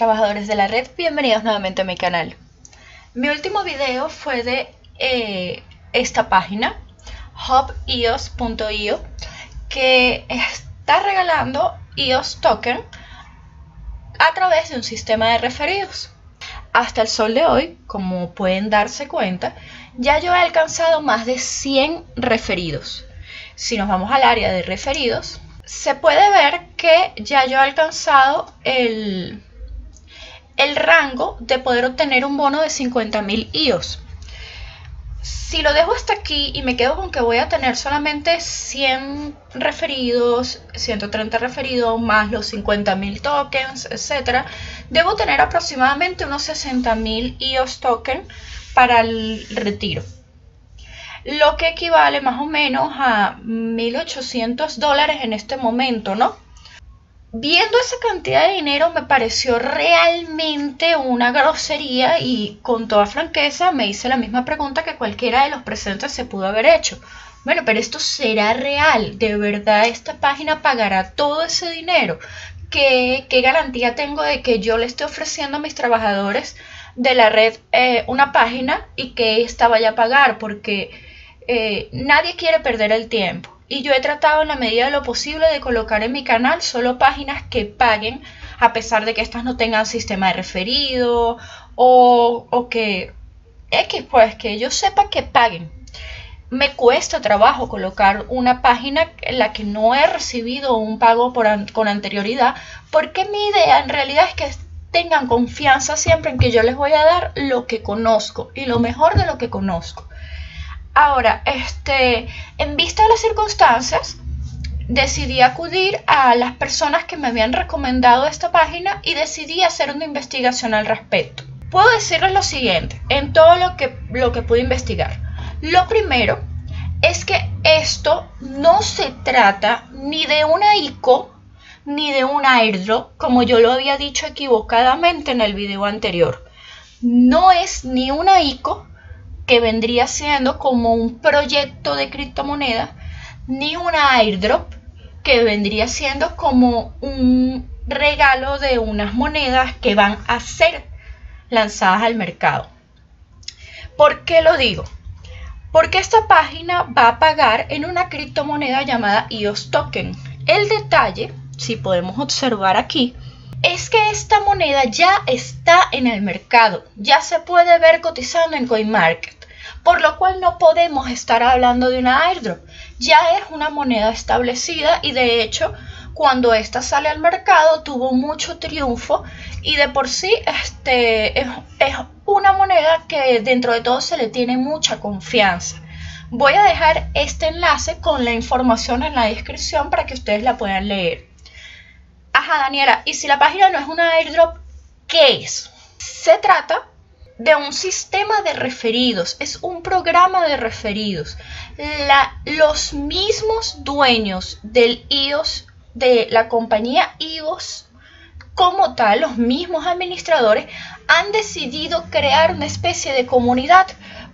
trabajadores de la red? Bienvenidos nuevamente a mi canal. Mi último video fue de eh, esta página, hubios.io, que está regalando EOS Token a través de un sistema de referidos. Hasta el sol de hoy, como pueden darse cuenta, ya yo he alcanzado más de 100 referidos. Si nos vamos al área de referidos, se puede ver que ya yo he alcanzado el, el rango de poder obtener un bono de 50.000 IOS. Si lo dejo hasta aquí y me quedo con que voy a tener solamente 100 referidos, 130 referidos, más los 50.000 tokens, etc., debo tener aproximadamente unos 60.000 IOS tokens para el retiro lo que equivale más o menos a 1.800 dólares en este momento, ¿no? Viendo esa cantidad de dinero me pareció realmente una grosería y con toda franqueza me hice la misma pregunta que cualquiera de los presentes se pudo haber hecho. Bueno, pero esto será real, ¿de verdad esta página pagará todo ese dinero? ¿Qué, garantía tengo de que yo le estoy ofreciendo a mis trabajadores de la red eh, una página y que esta vaya a pagar? Porque eh, nadie quiere perder el tiempo y yo he tratado en la medida de lo posible de colocar en mi canal solo páginas que paguen a pesar de que estas no tengan sistema de referido o, o que X pues que yo sepa que paguen. Me cuesta trabajo colocar una página en la que no he recibido un pago con anterioridad porque mi idea en realidad es que tengan confianza siempre en que yo les voy a dar lo que conozco y lo mejor de lo que conozco Ahora, este, en vista de las circunstancias, decidí acudir a las personas que me habían recomendado esta página y decidí hacer una investigación al respecto. Puedo decirles lo siguiente, en todo lo que, lo que pude investigar. Lo primero es que esto no se trata ni de una ICO ni de un airdrop, como yo lo había dicho equivocadamente en el video anterior. No es ni una ICO que vendría siendo como un proyecto de criptomoneda, ni una airdrop, que vendría siendo como un regalo de unas monedas que van a ser lanzadas al mercado. ¿Por qué lo digo? Porque esta página va a pagar en una criptomoneda llamada EOS Token. El detalle, si podemos observar aquí, es que esta moneda ya está en el mercado, ya se puede ver cotizando en CoinMarket por lo cual no podemos estar hablando de una airdrop. Ya es una moneda establecida y de hecho cuando esta sale al mercado tuvo mucho triunfo y de por sí este, es, es una moneda que dentro de todo se le tiene mucha confianza. Voy a dejar este enlace con la información en la descripción para que ustedes la puedan leer. Ajá, Daniela, y si la página no es una airdrop, ¿qué es? Se trata de un sistema de referidos, es un programa de referidos. los mismos dueños del iOS, de la compañía iOS, como tal, los mismos administradores, han decidido crear una especie de comunidad.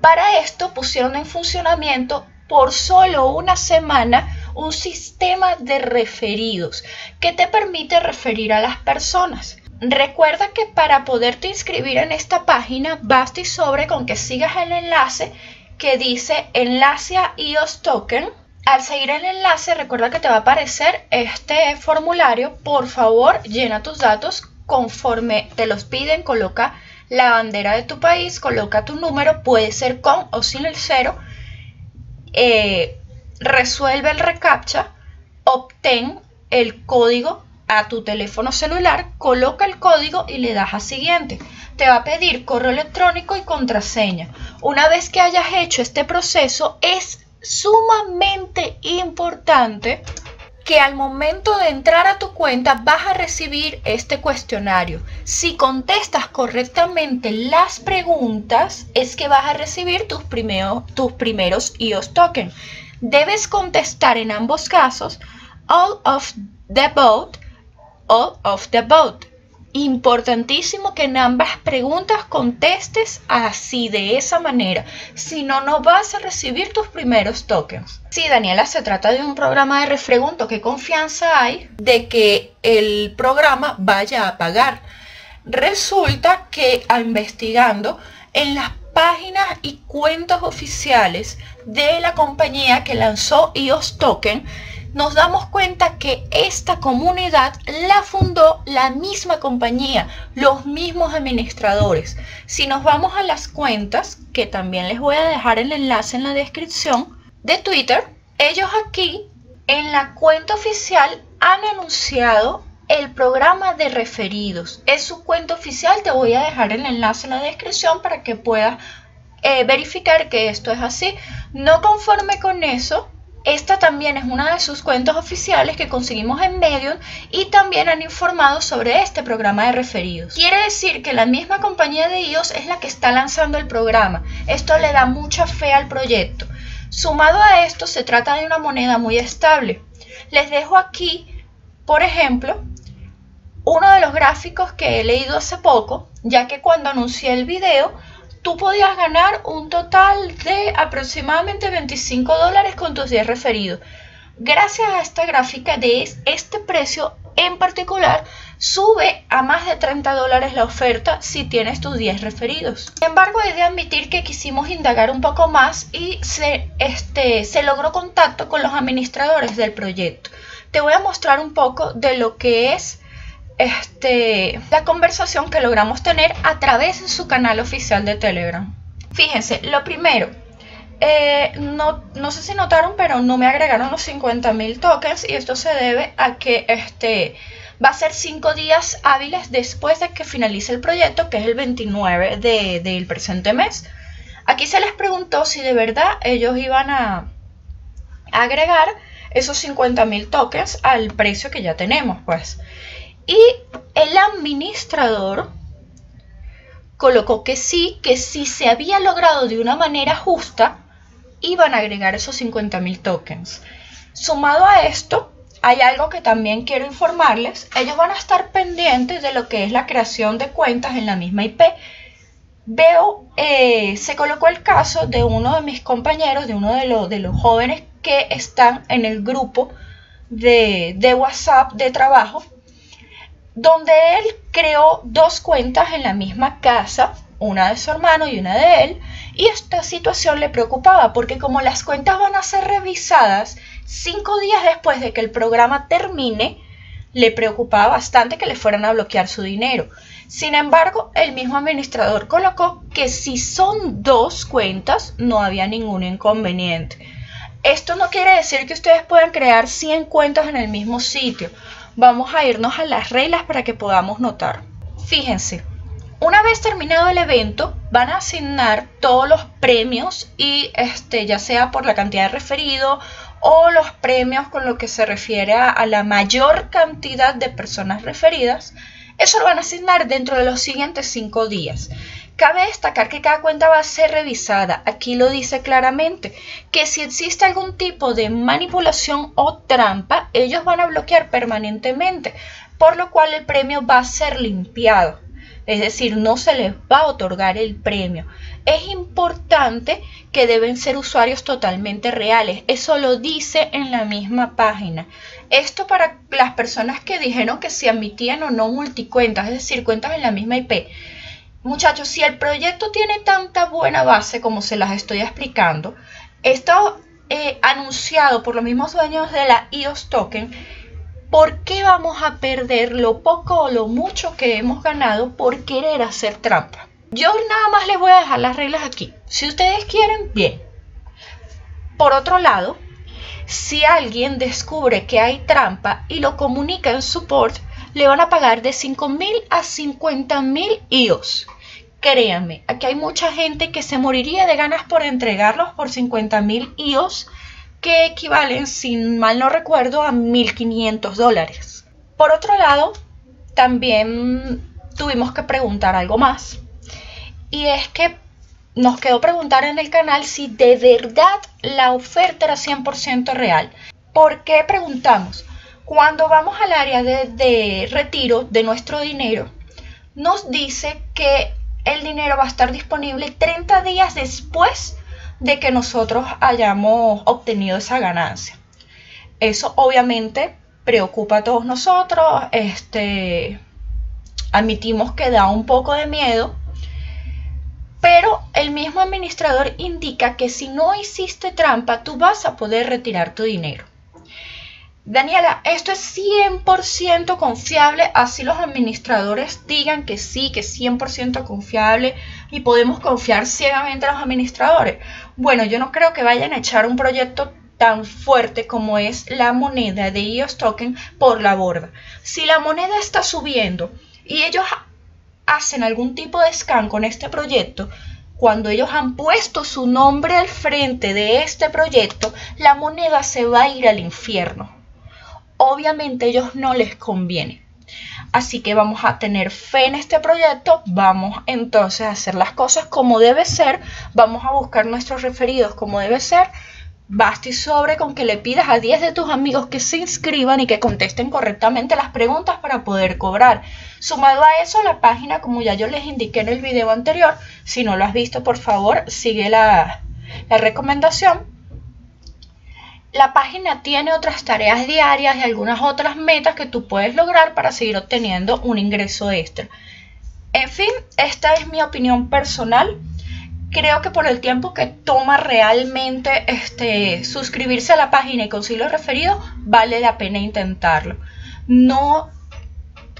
Para esto pusieron en funcionamiento por solo una semana un sistema de referidos que te permite referir a las personas. Recuerda que para poderte inscribir en esta página basta y sobre con que sigas el enlace que dice enlace a iOS Token. Al seguir el enlace recuerda que te va a aparecer este formulario. Por favor llena tus datos conforme te los piden. Coloca la bandera de tu país, coloca tu número, puede ser con o sin el cero. Eh, resuelve el reCAPTCHA, obtén el código a tu teléfono celular, coloca el código y le das a siguiente. Te va a pedir correo electrónico y contraseña. Una vez que hayas hecho este proceso, es sumamente importante que al momento de entrar a tu cuenta vas a recibir este cuestionario. Si contestas correctamente las preguntas, es que vas a recibir tus primeros, tus primeros iOS tokens. Debes contestar en ambos casos all of the boat all of the boat. Importantísimo que en ambas preguntas contestes así, de esa manera. Si no, no vas a recibir tus primeros tokens. Sí, Daniela, se trata de un programa de refregunto. ¿Qué confianza hay de que el programa vaya a pagar? Resulta que investigando en las páginas y cuentas oficiales de la compañía que lanzó iOS Token, nos damos cuenta que esta comunidad la fundó la misma compañía, los mismos administradores. Si nos vamos a las cuentas, que también les voy a dejar el enlace en la descripción de Twitter, ellos aquí en la cuenta oficial han anunciado el programa de referidos. Es su cuenta oficial, te voy a dejar el enlace en la descripción para que puedas eh, verificar que esto es así. No conforme con eso, esta también es una de sus cuentas oficiales que conseguimos en Medium y también han informado sobre este programa de referidos. Quiere decir que la misma compañía de iOS es la que está lanzando el programa. Esto le da mucha fe al proyecto. Sumado a esto, se trata de una moneda muy estable. Les dejo aquí, por ejemplo, uno de los gráficos que he leído hace poco, ya que cuando anuncié el video, tú podías ganar un total de aproximadamente 25 dólares con tus 10 referidos. Gracias a esta gráfica de este precio en particular, sube a más de 30 dólares la oferta si tienes tus 10 referidos. Sin embargo, he de admitir que quisimos indagar un poco más y se, este, se logró contacto con los administradores del proyecto. Te voy a mostrar un poco de lo que es este, la conversación que logramos tener a través de su canal oficial de Telegram. Fíjense, lo primero, eh, no, no, sé si notaron, pero no me agregaron los 50.000 tokens y esto se debe a que este, va a ser 5 días hábiles después de que finalice el proyecto, que es el 29 del presente mes. Aquí se les preguntó si de verdad ellos iban a agregar esos 50.000 tokens al precio que ya tenemos, pues. Y el administrador colocó que sí, que si se había logrado de una manera justa, iban a agregar esos 50.000 tokens. Sumado a esto, hay algo que también quiero informarles. Ellos van a estar pendientes de lo que es la creación de cuentas en la misma IP. Veo, eh, se colocó el caso de uno de mis compañeros, de uno de, los jóvenes que están en el grupo de, de WhatsApp de trabajo donde él creó dos cuentas en la misma casa, una de su hermano y una de él, y esta situación le preocupaba porque como las cuentas van a ser revisadas cinco días después de que el programa termine, le preocupaba bastante que le fueran a bloquear su dinero. Sin embargo, el mismo administrador colocó que si son dos cuentas, no había ningún inconveniente. Esto no quiere decir que ustedes puedan crear 100 cuentas en el mismo sitio vamos a irnos a las reglas para que podamos notar. Fíjense, una vez terminado el evento, van a asignar todos los premios y este, ya sea por la cantidad de referido o los premios con lo que se refiere a la mayor cantidad de personas referidas, eso lo van a asignar dentro de los siguientes cinco días. Cabe destacar que cada cuenta va a ser revisada. Aquí lo dice claramente que si existe algún tipo de manipulación o trampa, ellos van a bloquear permanentemente, por lo cual el premio va a ser limpiado. Es decir, no se les va a otorgar el premio. Es importante que deben ser usuarios totalmente reales. Eso lo dice en la misma página. Esto para las personas que dijeron que se admitían o no multicuentas, es decir, cuentas en la misma IP Muchachos, si el proyecto tiene tanta buena base como se las estoy explicando, esto eh, anunciado por los mismos dueños de la iOS Token, ¿por qué vamos a perder lo poco o lo mucho que hemos ganado por querer hacer trampa? Yo nada más les voy a dejar las reglas aquí. Si ustedes quieren, bien. Por otro lado, si alguien descubre que hay trampa y lo comunica en support, le van a pagar de 5.000 a 50.000 IOS. Créanme, aquí hay mucha gente que se moriría de ganas por entregarlos por 50.000 IOS, que equivalen, si mal no recuerdo, a 1.500 dólares. Por otro lado, también tuvimos que preguntar algo más. Y es que nos quedó preguntar en el canal si de verdad la oferta era 100% real. ¿Por qué preguntamos? Cuando vamos al área de, retiro de nuestro dinero, nos dice que el dinero va a estar disponible 30 días después de que nosotros hayamos obtenido esa ganancia. Eso obviamente preocupa a todos nosotros, este, admitimos que da un poco de miedo, pero el mismo administrador indica que si no hiciste trampa, tú vas a poder retirar tu dinero. Daniela, esto es 100% confiable, así los administradores digan que sí, que es 100% confiable y podemos confiar ciegamente a los administradores. Bueno, yo no creo que vayan a echar un proyecto tan fuerte como es la moneda de EOS Token por la borda. Si la moneda está subiendo y ellos hacen algún tipo de scan con este proyecto, cuando ellos han puesto su nombre al frente de este proyecto, la moneda se va a ir al infierno. Obviamente ellos no les conviene. Así que vamos a tener fe en este proyecto, vamos entonces a hacer las cosas como debe ser, vamos a buscar nuestros referidos como debe ser Basta y sobre con que le pidas a 10 de tus amigos que se inscriban y que contesten correctamente las preguntas para poder cobrar. Sumado a eso, la página, como ya yo les indiqué en el video anterior, si no lo has visto, por favor, sigue la, la recomendación. La página tiene otras tareas diarias y algunas otras metas que tú puedes lograr para seguir obteniendo un ingreso extra. En fin, esta es mi opinión personal creo que por el tiempo que toma realmente este, suscribirse a la página y conseguir los referidos, vale la pena intentarlo. No,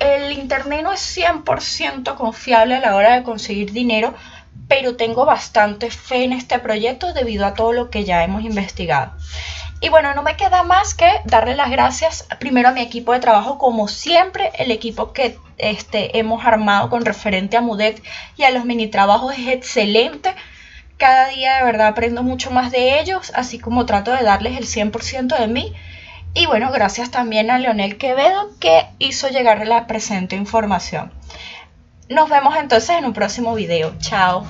el internet no es 100% confiable a la hora de conseguir dinero, pero tengo bastante fe en este proyecto debido a todo lo que ya hemos investigado. Y bueno, no me queda más que darle las gracias primero a mi equipo de trabajo, como siempre, el equipo que este, hemos armado con referente a MUDEC y a los mini trabajos es excelente. Cada día de verdad aprendo mucho más de ellos, así como trato de darles el 100% de mí. Y bueno, gracias también a Leonel Quevedo que hizo llegar la presente información. Nos vemos entonces en un próximo video. Chao.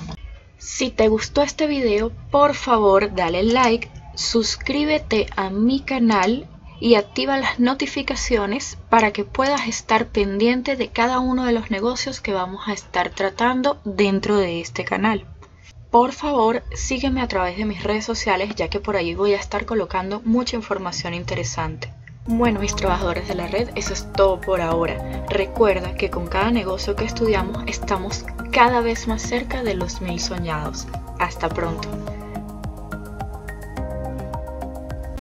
Si te gustó este video, por favor dale like suscríbete a mi canal y activa las notificaciones para que puedas estar pendiente de cada uno de los negocios que vamos a estar tratando dentro de este canal. Por favor, sígueme a través de mis redes sociales ya que por ahí voy a estar colocando mucha información interesante. Bueno, mis trabajadores de la red, eso es todo por ahora. Recuerda que con cada negocio que estudiamos estamos cada vez más cerca de los mil soñados. Hasta pronto.